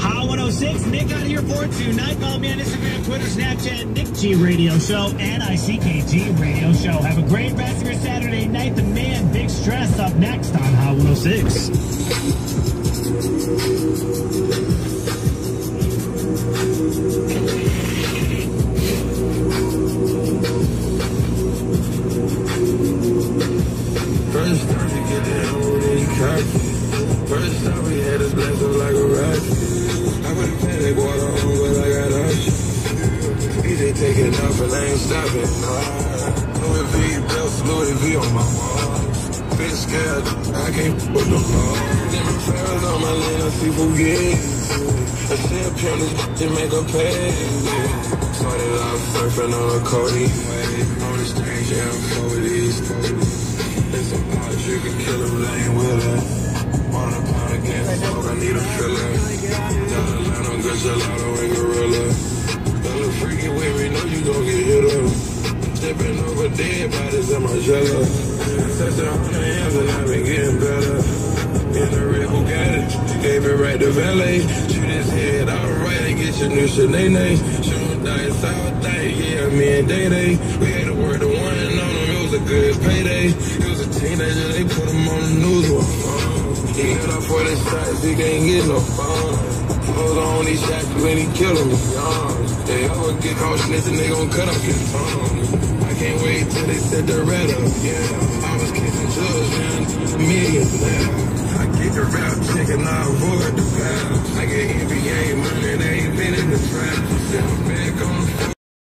High 106, Nick out here for tonight. Follow me on Instagram, Twitter, Snapchat, Nick G Radio Show, and ICKG Radio Show. Have a great rest of your Saturday night. The man, Big Stress, up next on High 106. DJ taking off and I ain't stopping. Louis V belts, Louis V on my wall. Bitch scared, I can't put no. Them fairs on my lane, I see forget. I see a pimp, this bitch make a pay. Started off surfing on a Cody. On the strange, yeah, I'm for these. It's a pot, you can kill him, lane with it. Want a pound again, smoke, I need a filler. Down Atlanta, good gelato bodies in my jello. A hundred hands and I've been getting better. In the red Bugatti, gave it right to valet. Shoot his head alright and get your new Sinead. Shoot him dice all day, yeah, me and Day Day. We had to work the one and on him, it was a good payday. He was a teenager, they put him on the news phone. He got for the shots, he can't get no phone. Hold on, these shots when he kill him, young. They ever get caught snitching, they gon' cut off his tongue. Can't wait till they set the red up, yeah. I was kissing man, millions now.